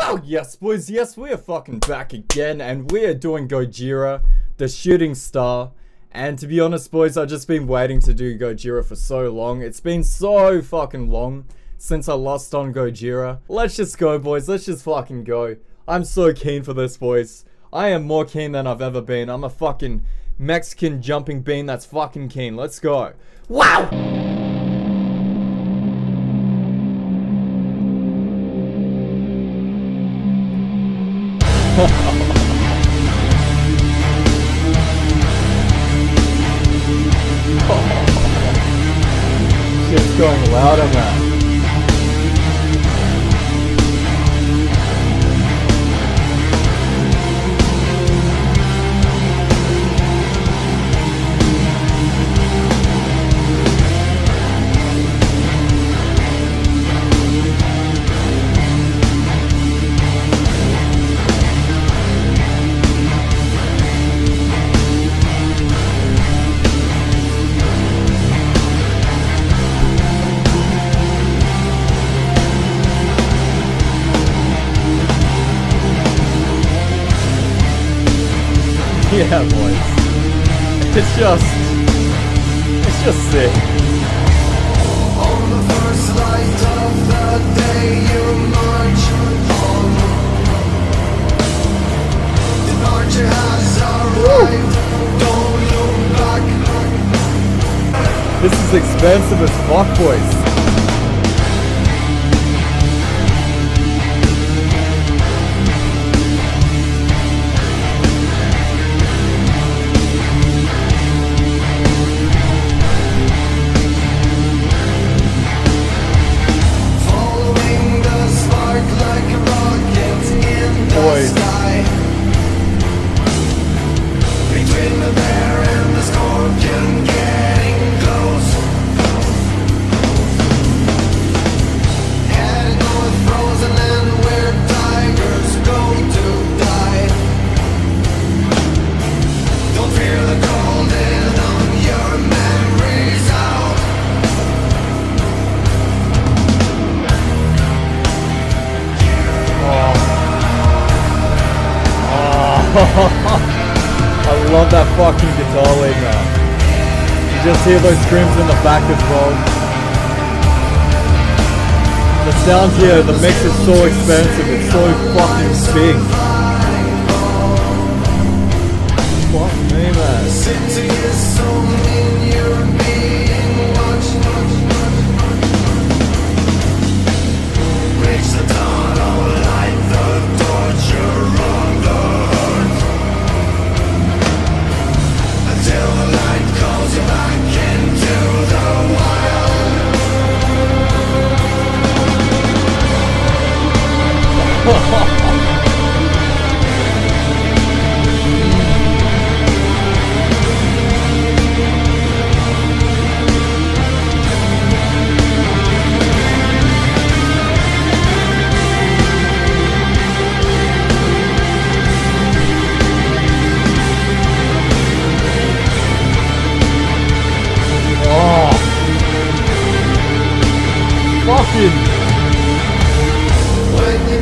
Well, yes, boys, yes, we are fucking back again, and we are doing Gojira, the shooting star. And to be honest, boys, I've just been waiting to do Gojira for so long. It's been so fucking long since I lost on Gojira. Let's just go, boys. Let's just fucking go. I'm so keen for this, boys. I am more keen than I've ever been. I'm a fucking Mexican jumping bean that's fucking keen. Let's go. Wow! Shit's going louder, man. Yeah, boys. It's just, it's just sick. On the first light of the day you march. Departure has arrived. Don't look back. This is expensive as fuck, boys. I love that fucking guitar lead, man. You just hear those screams in the back as well. The sound here, the mix is so expensive, it's so fucking big. 哇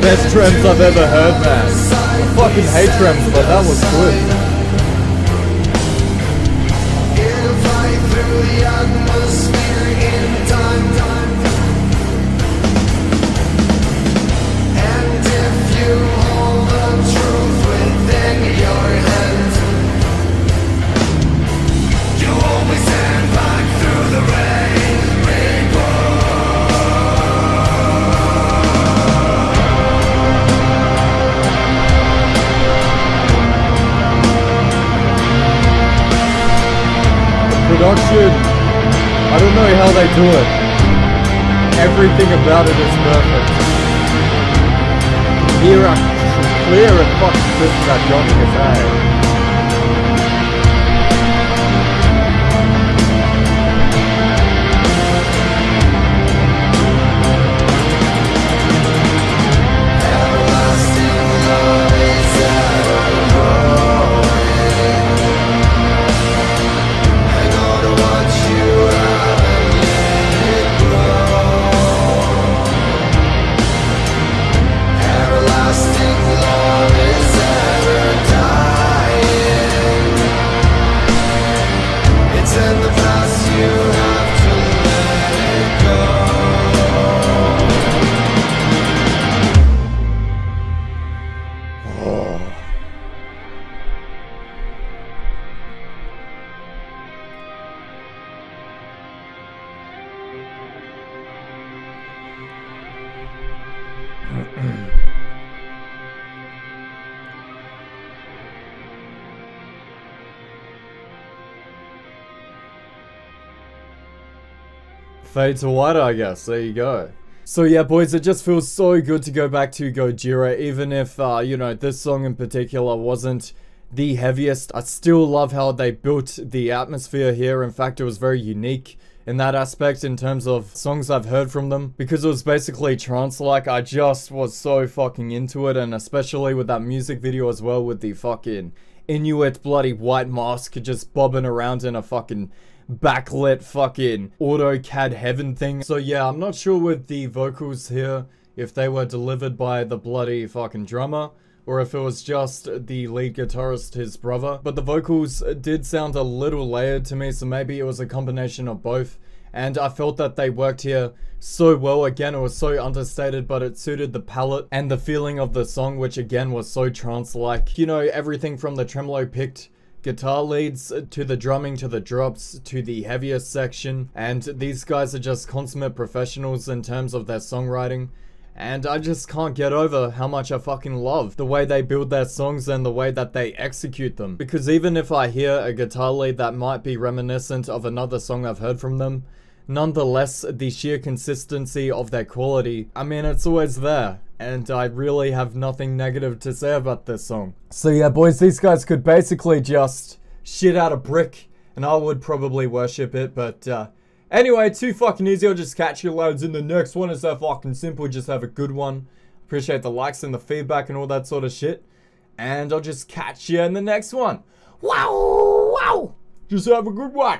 best trends I've ever heard, man. I fucking hate trends, but that was good. It. Everything about it is perfect. Here are clear and fucking that Johnny is saying. Fade to white, I guess. There you go. So yeah, boys, it just feels so good to go back to Gojira, even if, uh, you know, this song in particular wasn't the heaviest. I still love how they built the atmosphere here. In fact, it was very unique in that aspect in terms of songs I've heard from them because it was basically trance-like. I just was so fucking into it and especially with that music video as well with the fucking Inuit bloody white mask just bobbing around in a fucking backlit fucking AutoCAD heaven thing. So yeah, I'm not sure with the vocals here if they were delivered by the bloody fucking drummer or if it was just the lead guitarist, his brother. But the vocals did sound a little layered to me, so maybe it was a combination of both. And I felt that they worked here so well. Again, it was so understated, but it suited the palette and the feeling of the song, which again was so trance-like. You know, everything from the tremolo picked guitar leads to the drumming to the drops to the heaviest section and these guys are just consummate professionals in terms of their songwriting and I just can't get over how much I fucking love the way they build their songs and the way that they execute them. Because even if I hear a guitar lead that might be reminiscent of another song I've heard from them, nonetheless, the sheer consistency of their quality, I mean, it's always there. And I really have nothing negative to say about this song. So yeah, boys, these guys could basically just shit out a brick, and I would probably worship it, but uh, Anyway, too fucking easy. I'll just catch you loads in the next one. It's so fucking simple. Just have a good one. Appreciate the likes and the feedback and all that sort of shit. And I'll just catch you in the next one. Wow! Wow! Just have a good one.